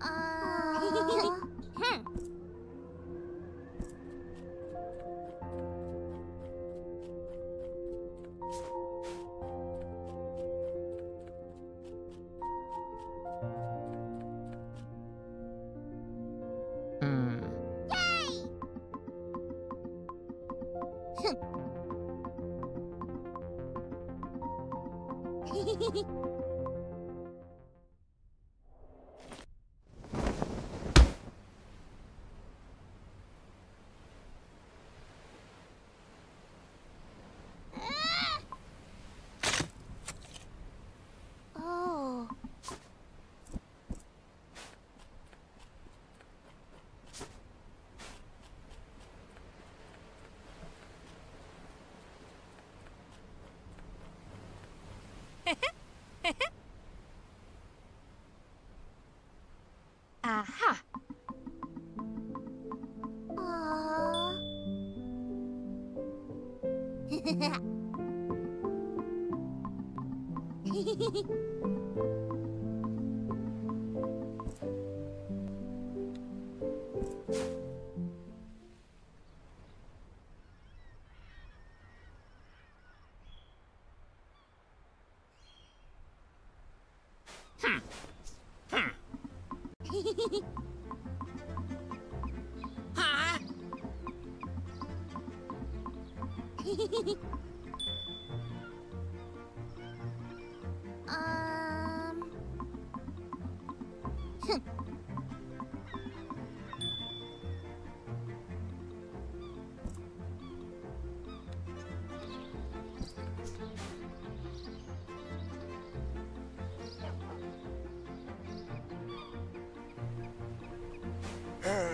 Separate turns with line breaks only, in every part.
あ
음.
어...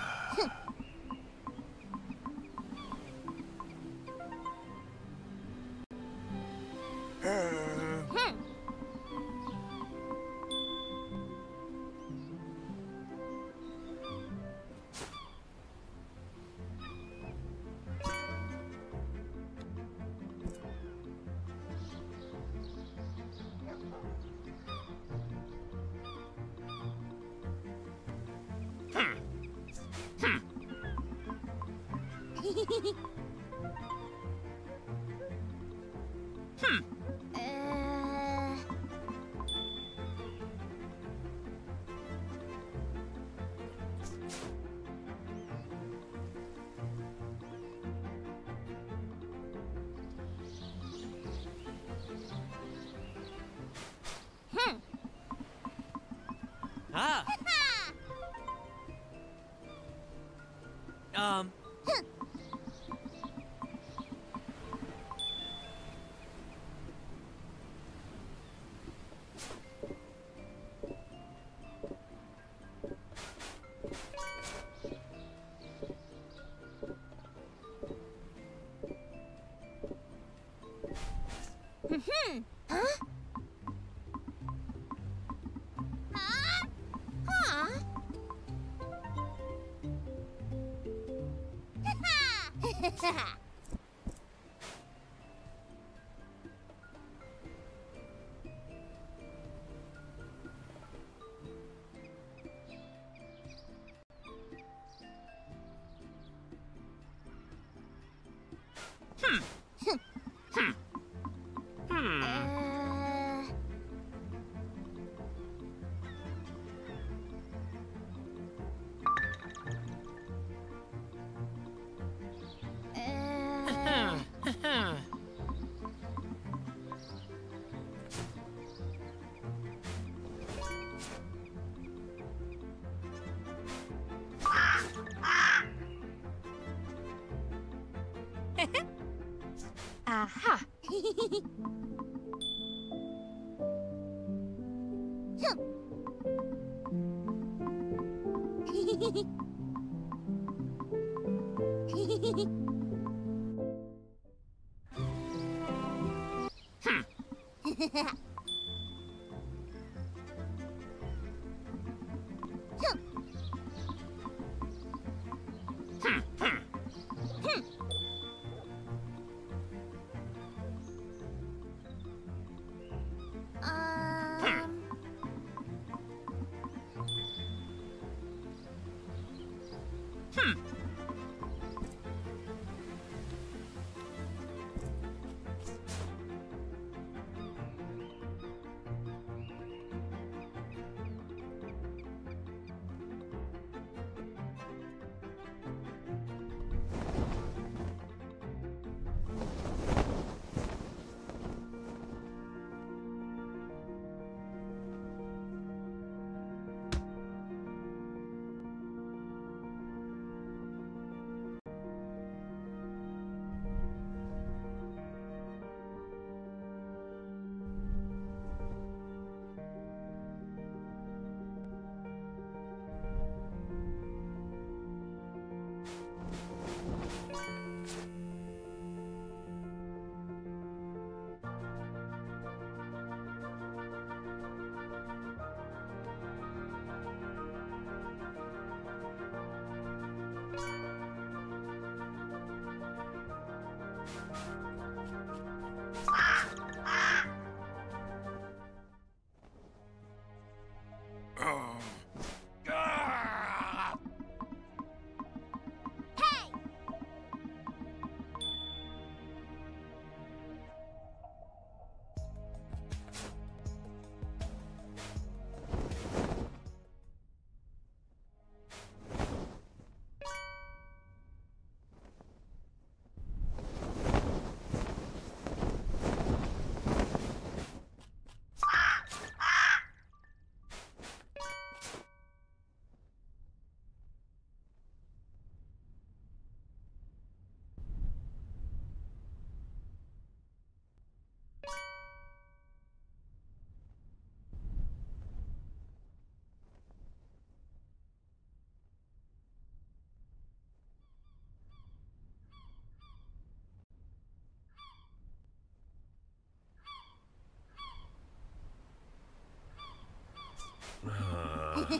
아!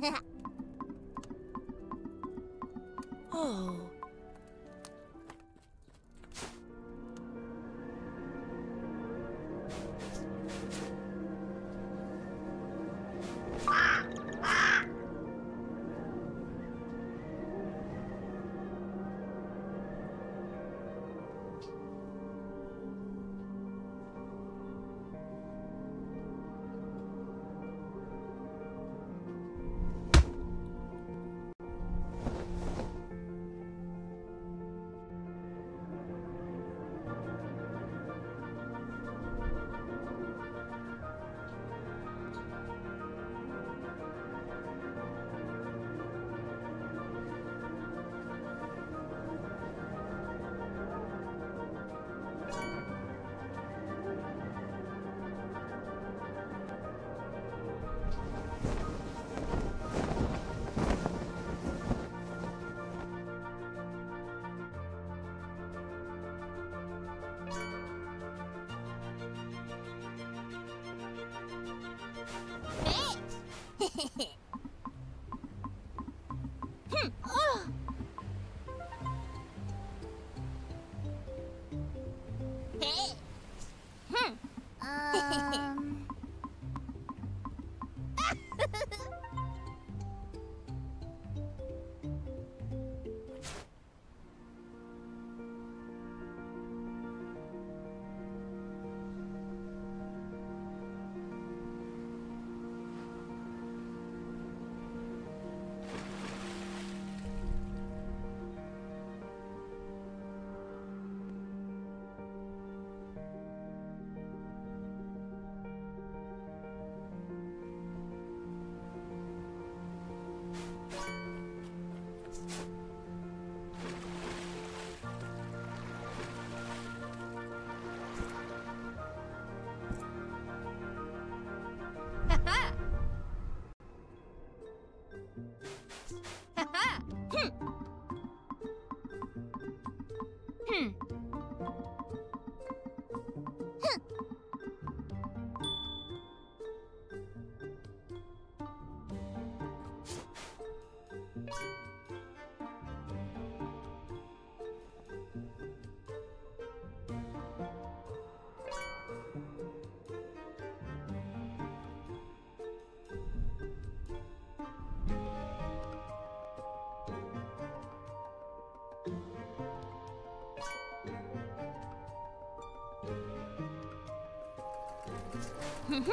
Yeah.
ふ
ふ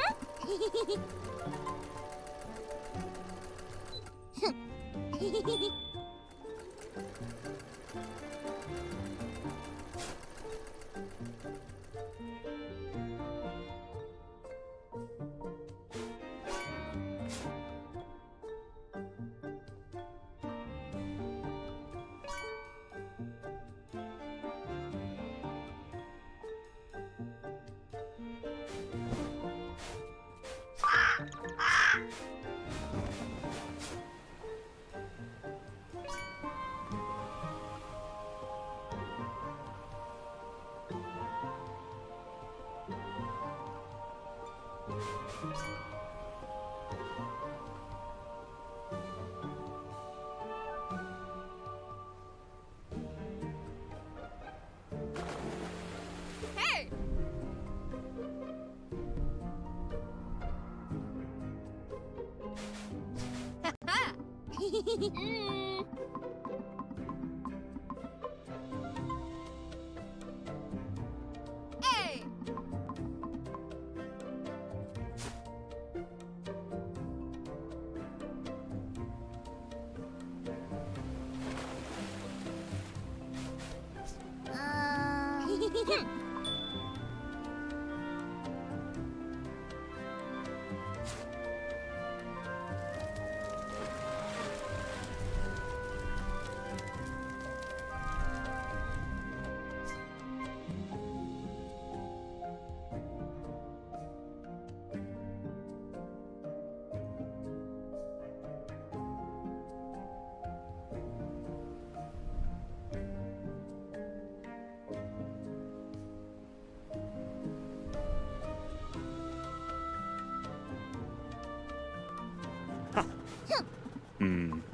Hmm.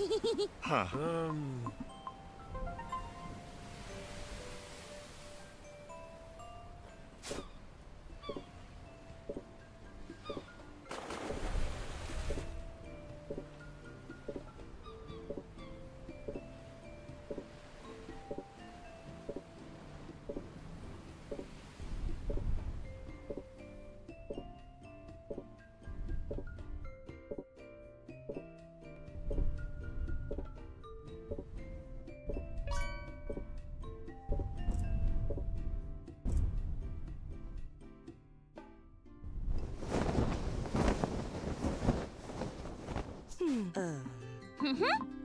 Huh. Um.
嗯。
哼哼。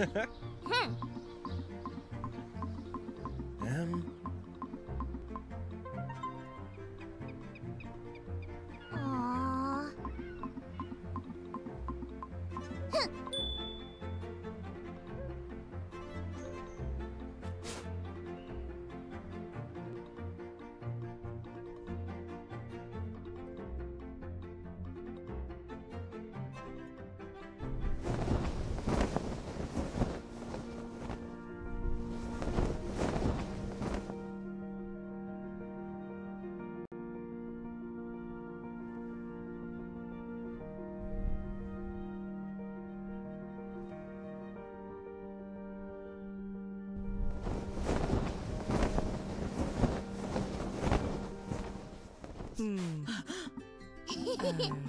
Aww.
Uh,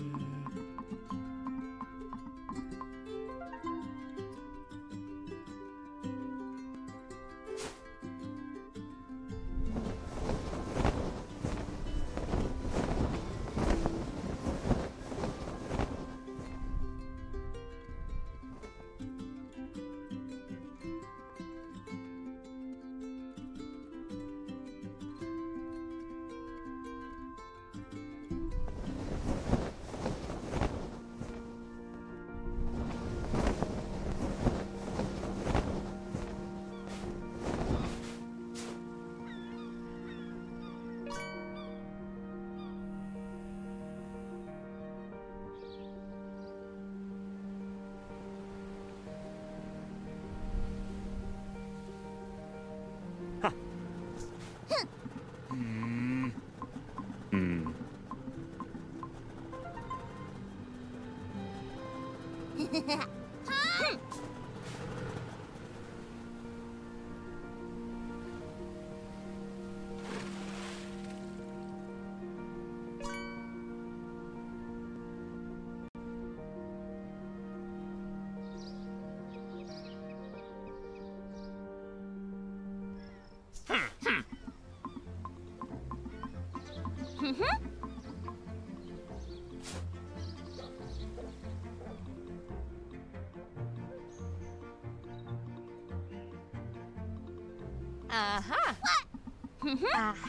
嘿嘿
哈
Aha. Hmm.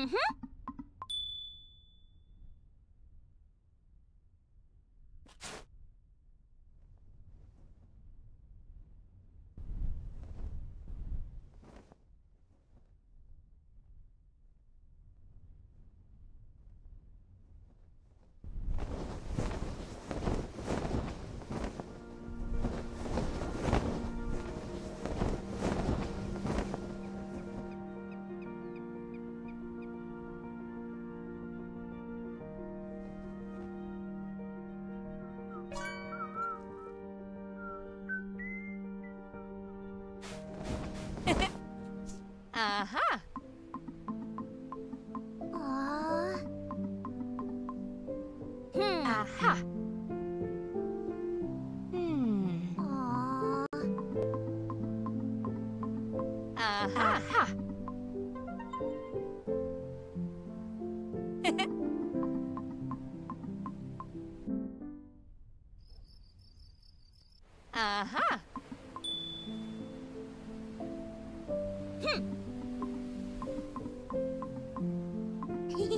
Mhm.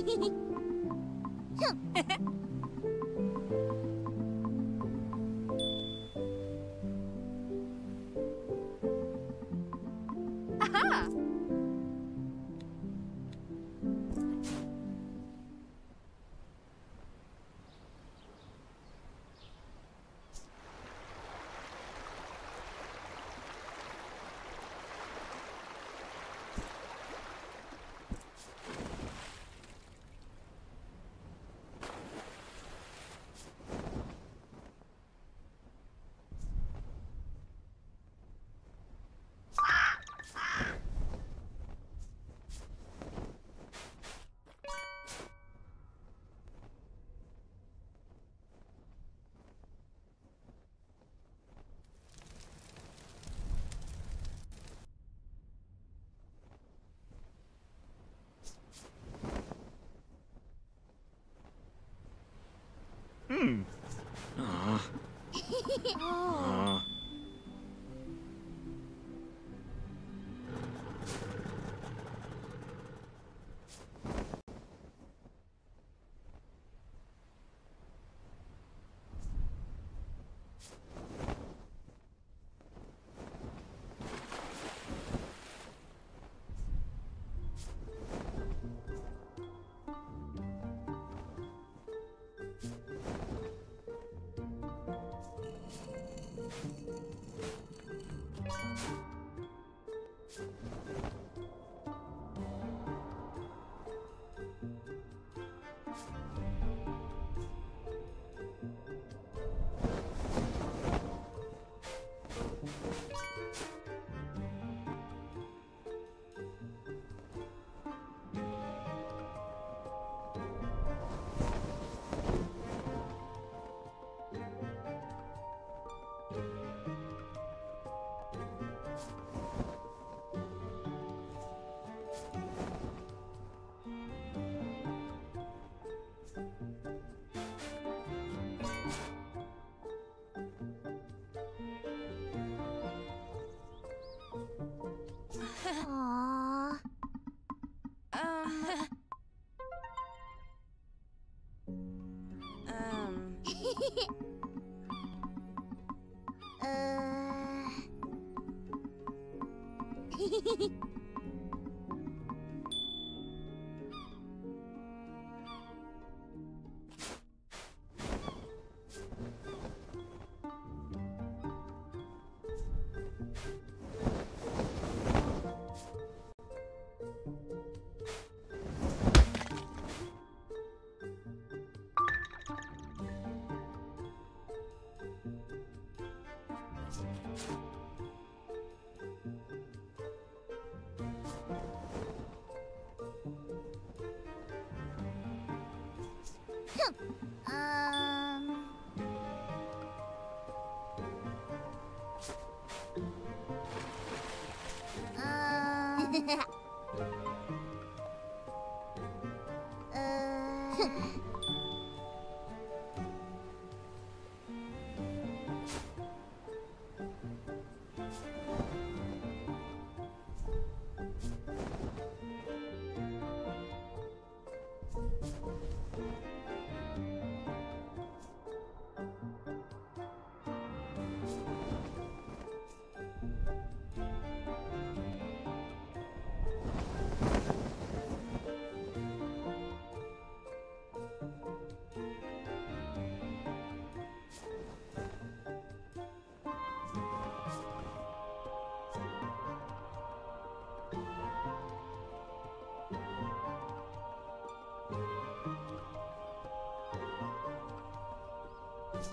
そ
う!
Hmm.
Ah.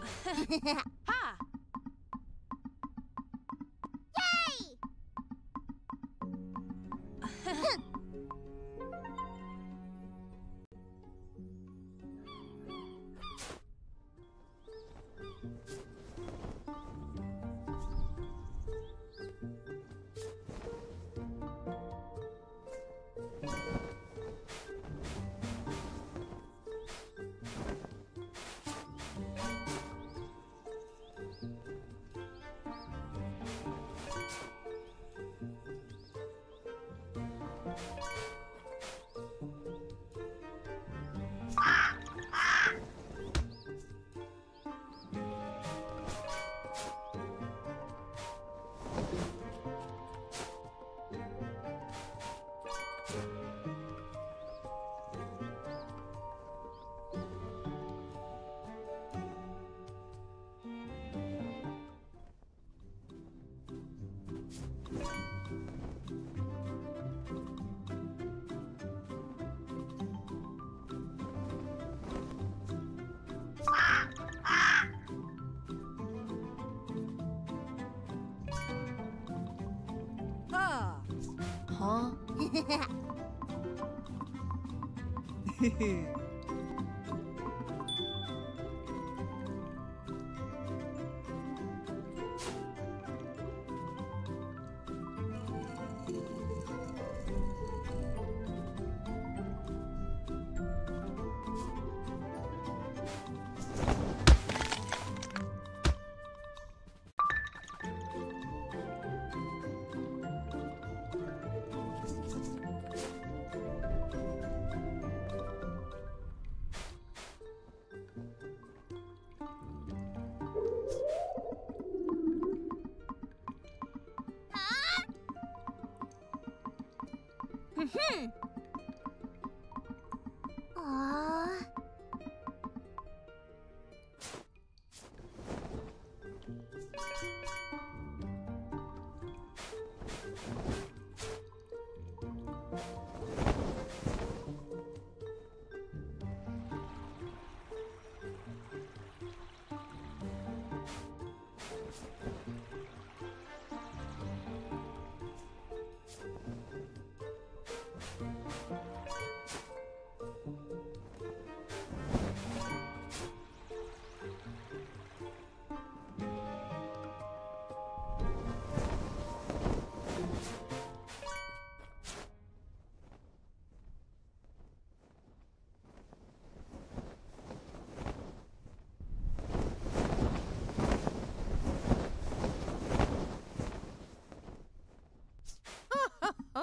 Uh.
Ha! Ha!
Huh?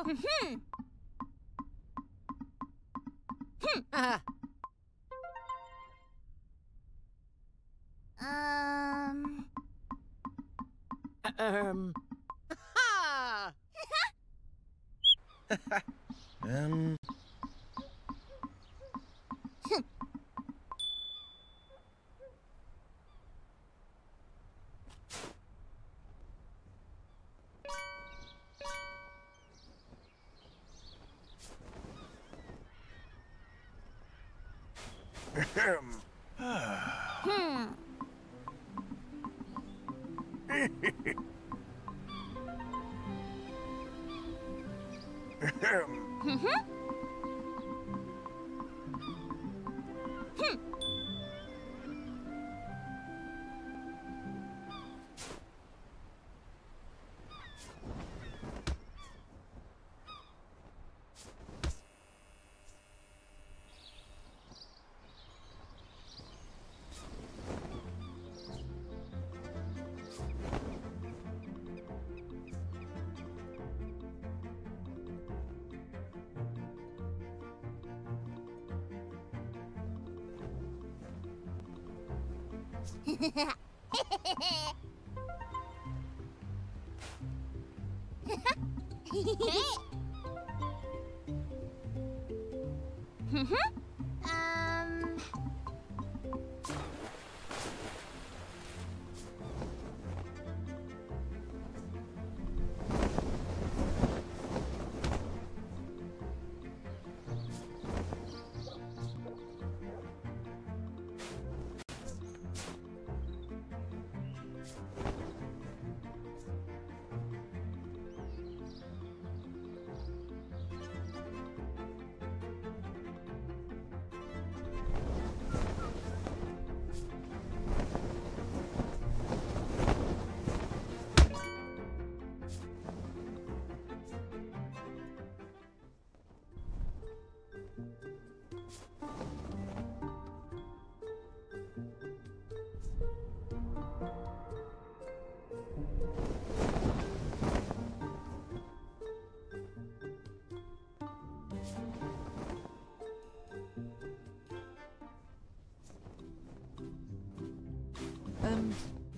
Mm-hmm.
Hmm. Uh.
Um.
Um. Ha!
Um.
Hmm. Mhm. um.
Um.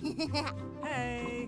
Hey.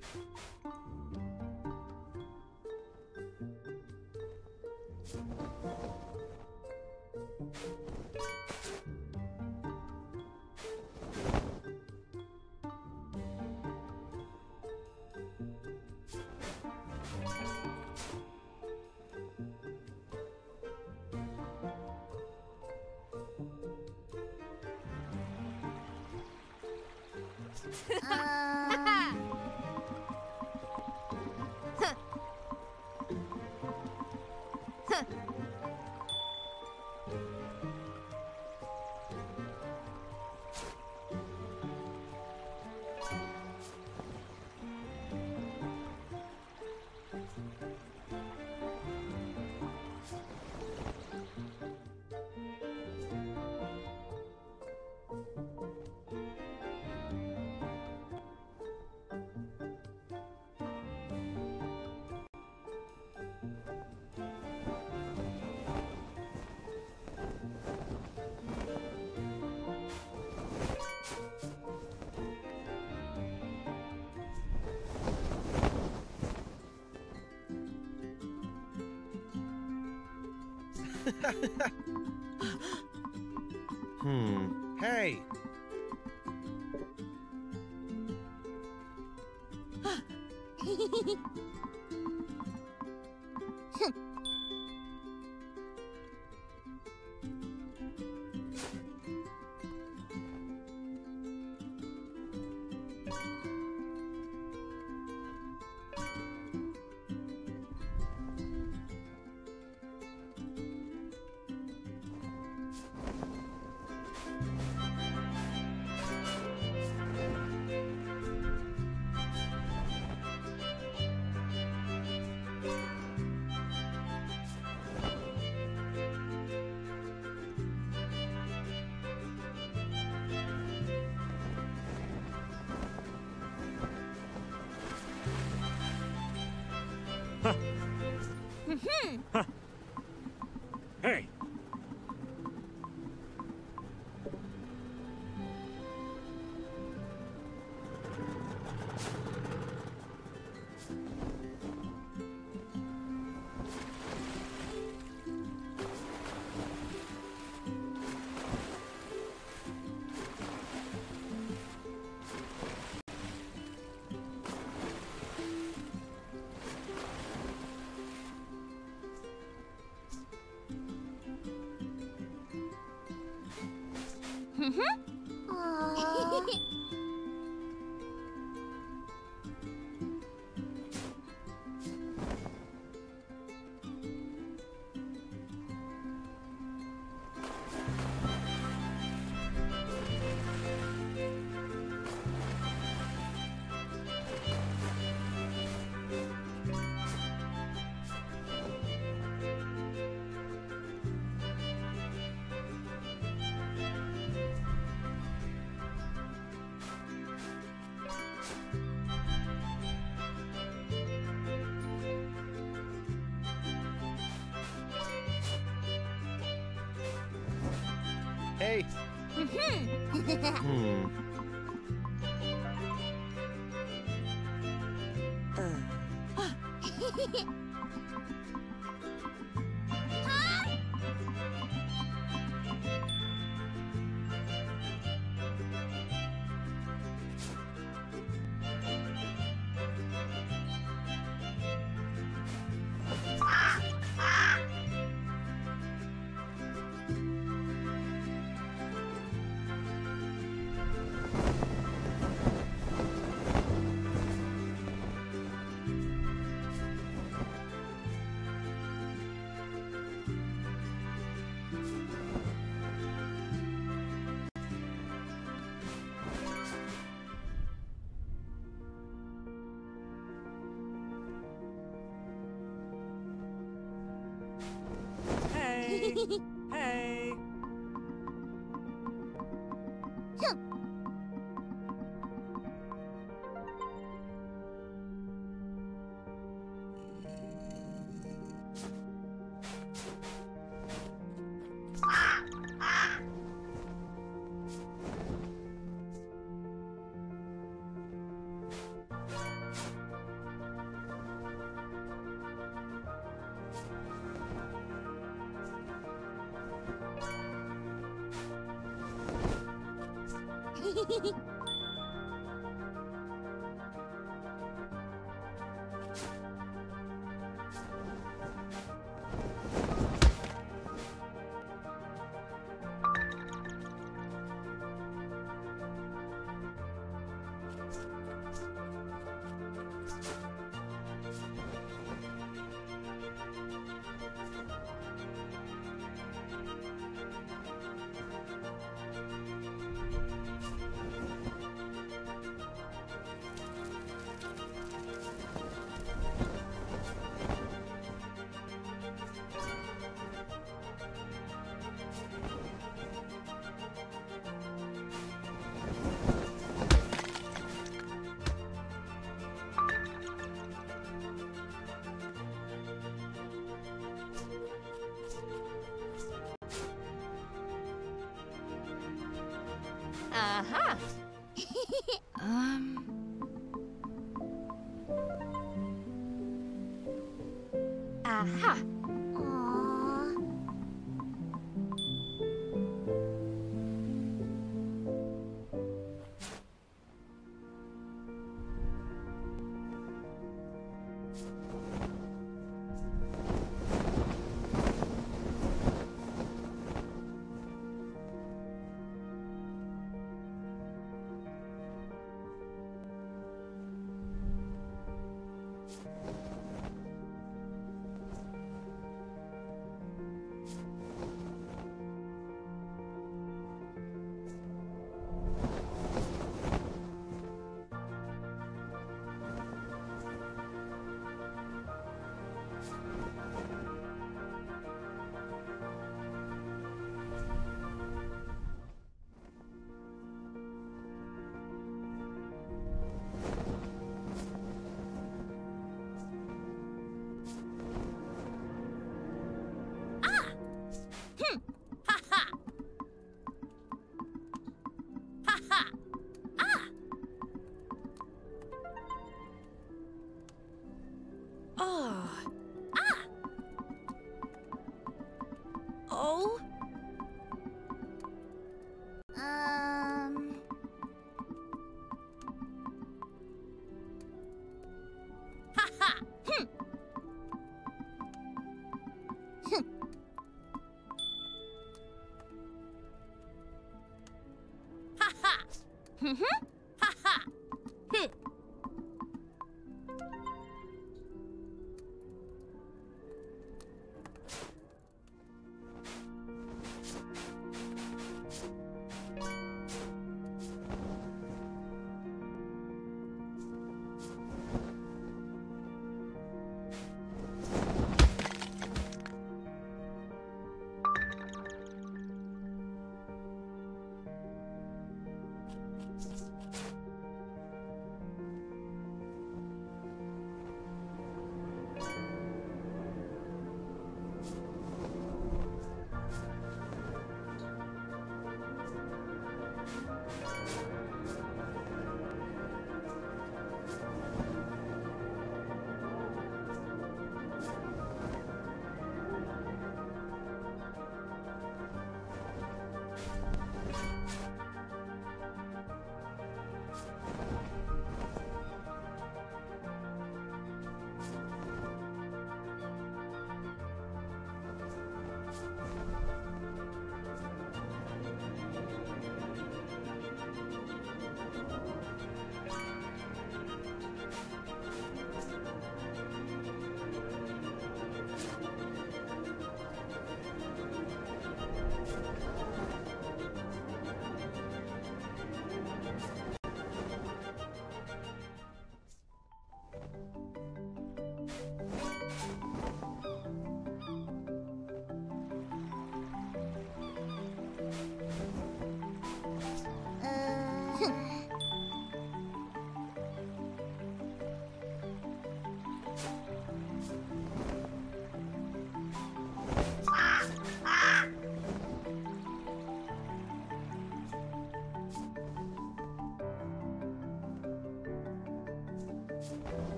um.
Hmm. Hey.
Mm-hmm.
うん。
Hey.
Aha.
Um. Oh.
Um.
Ha ha.
Hmm. Hmm.
Ha ha.
Mhm.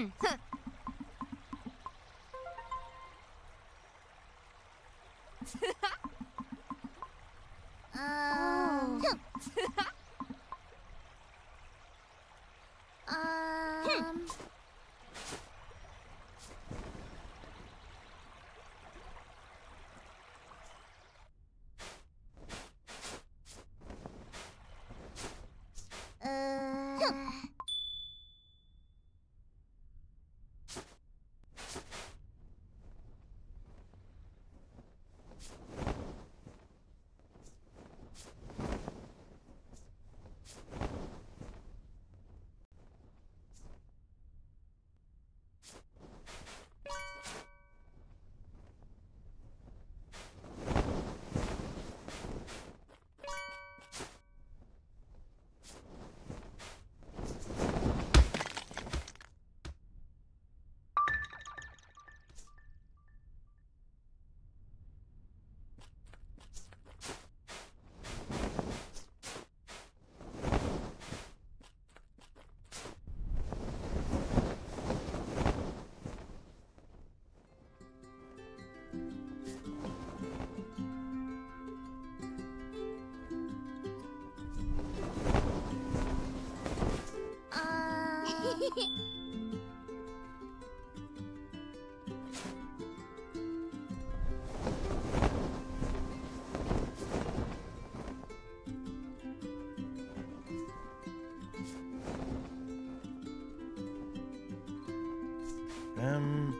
哼。
Um.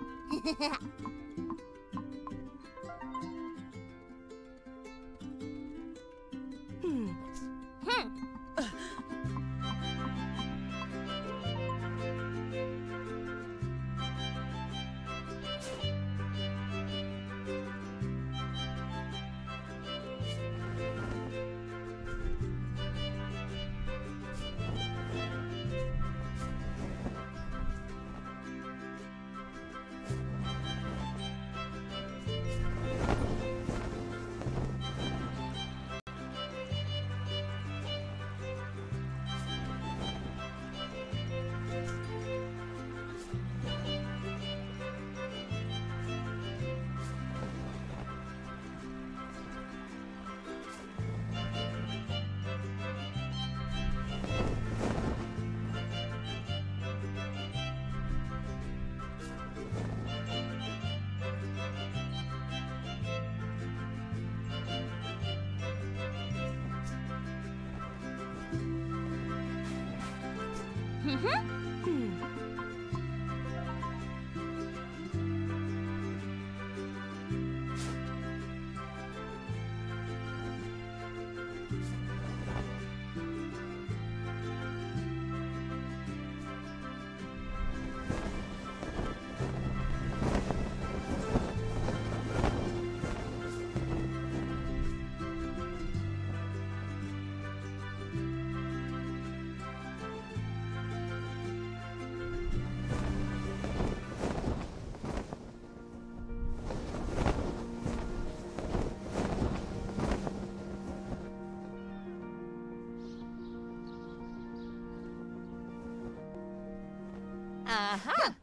Aha.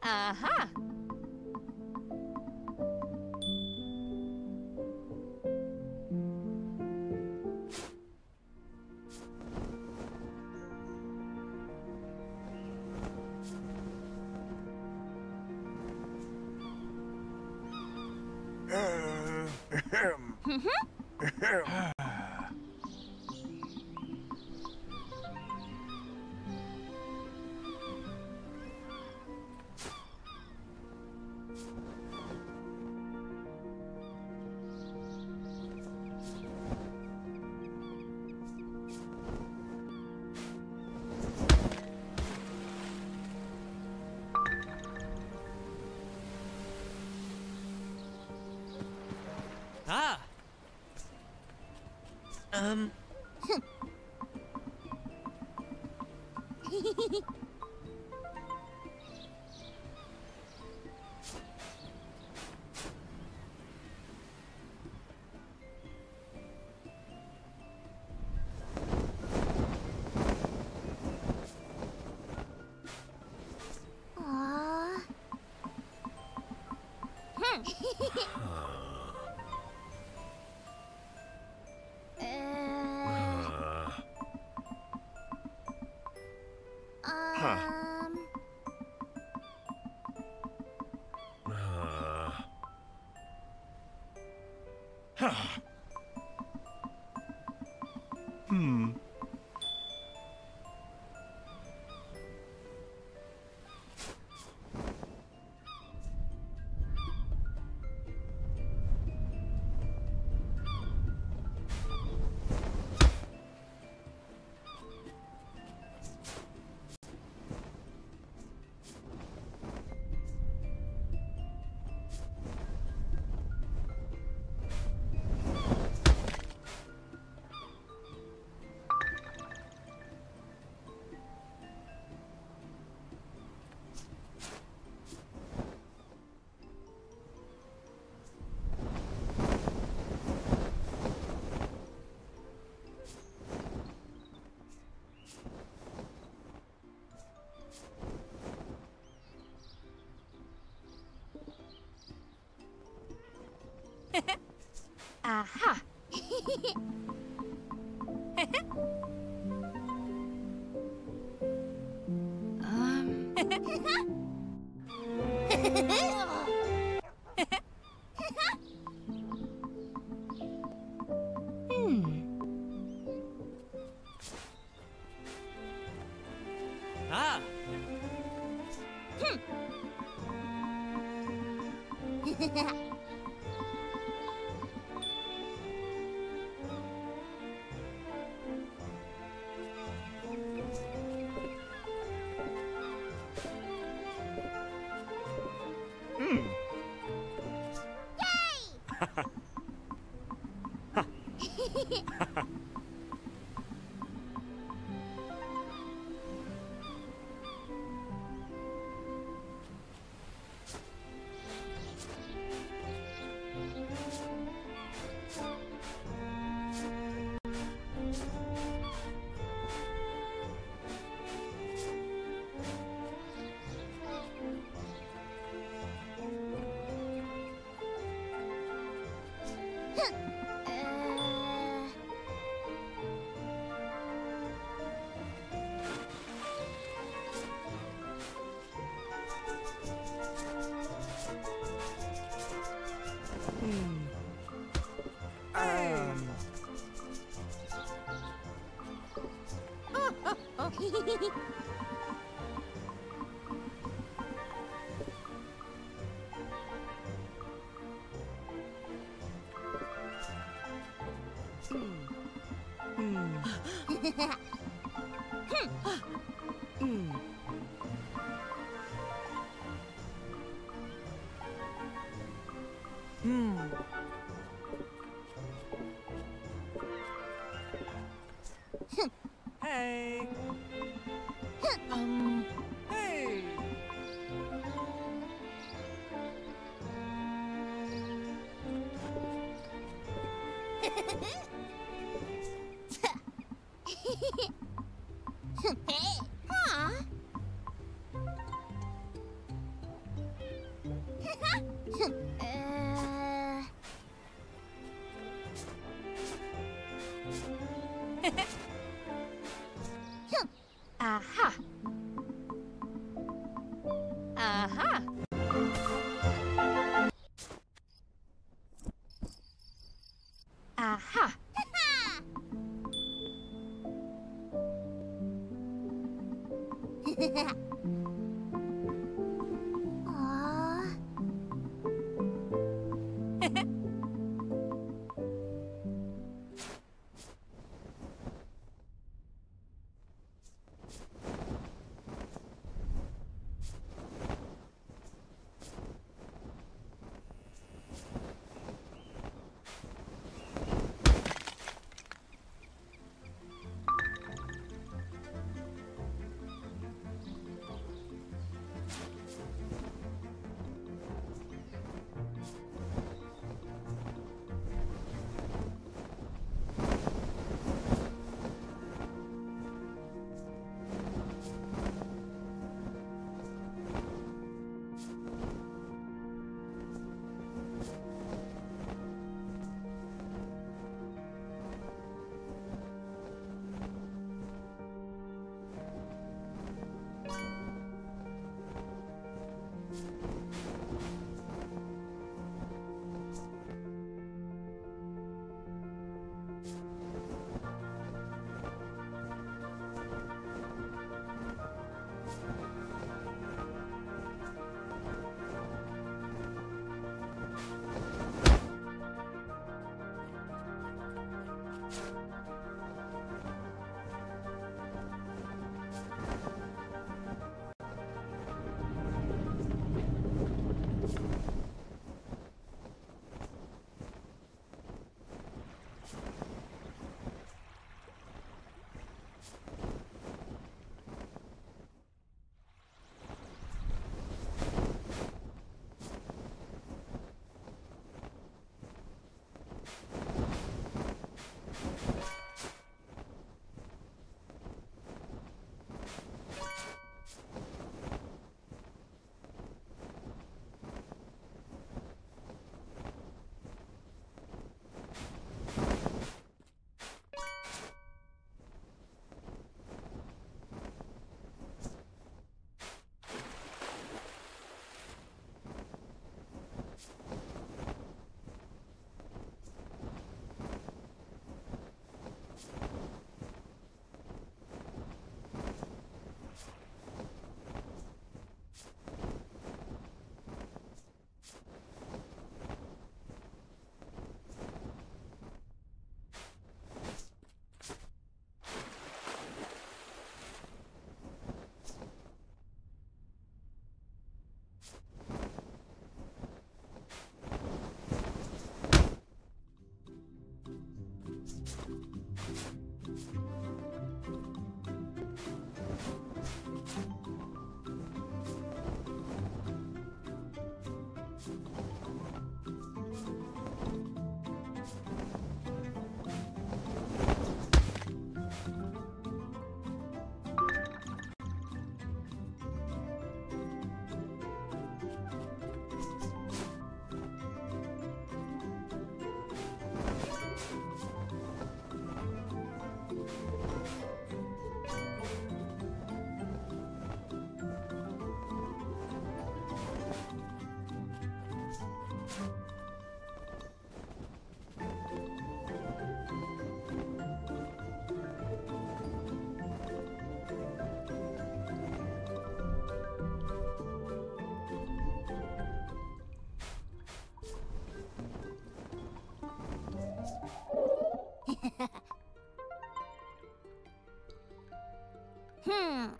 Aha.
さ
ん。
あ Huh.
aha. Um. Hmm.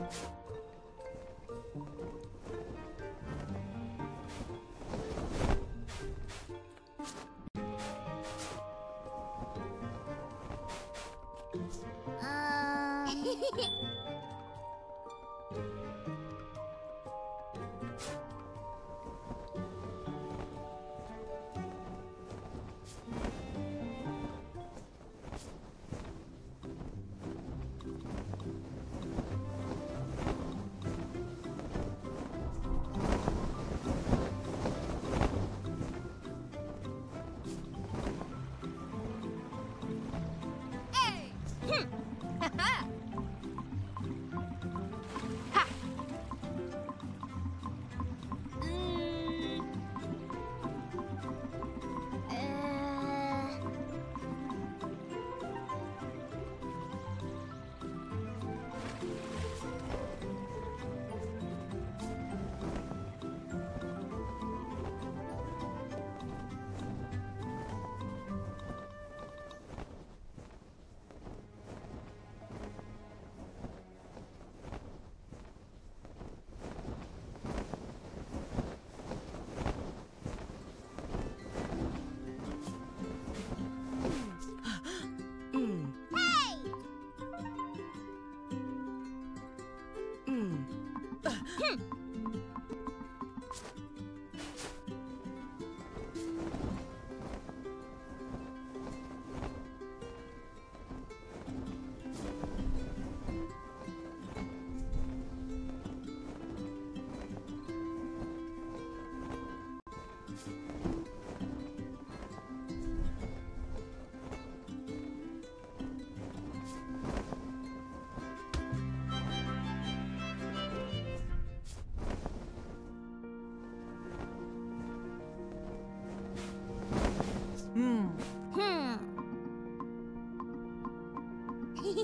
ま。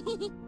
Hehehehe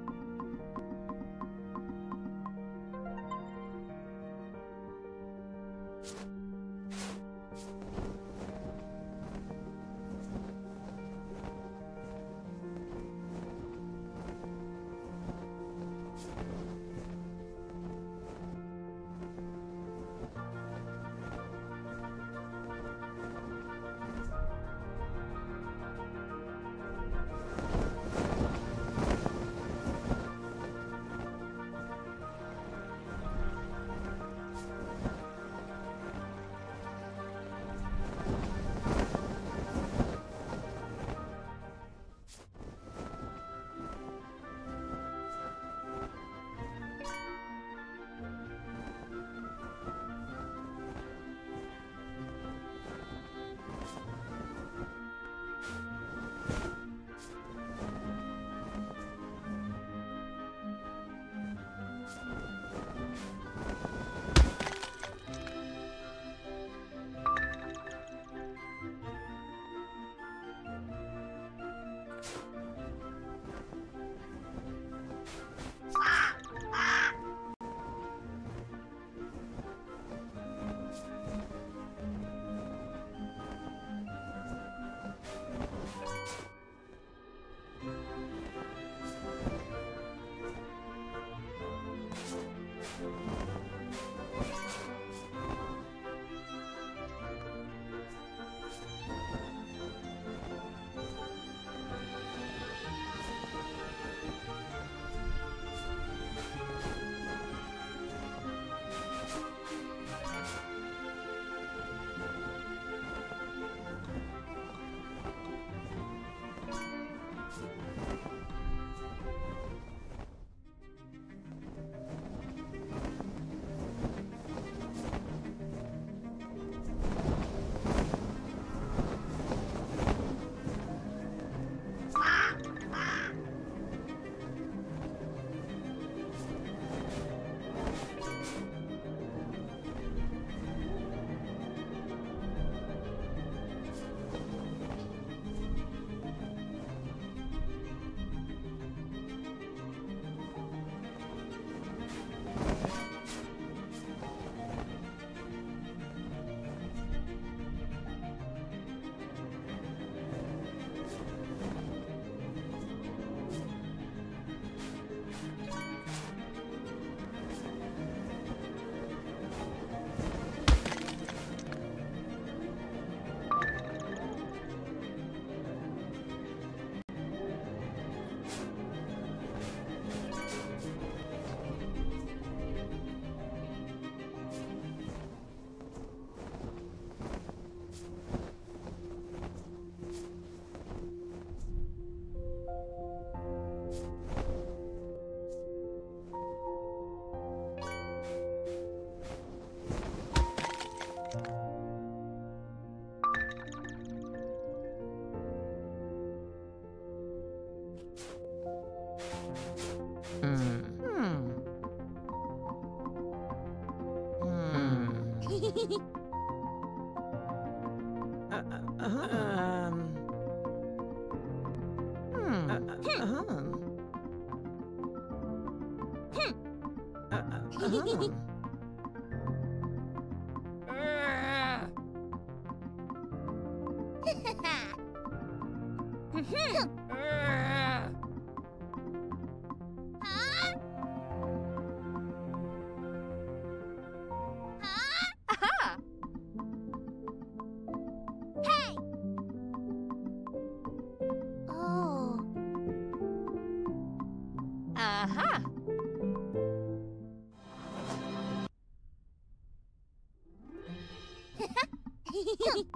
Yeah.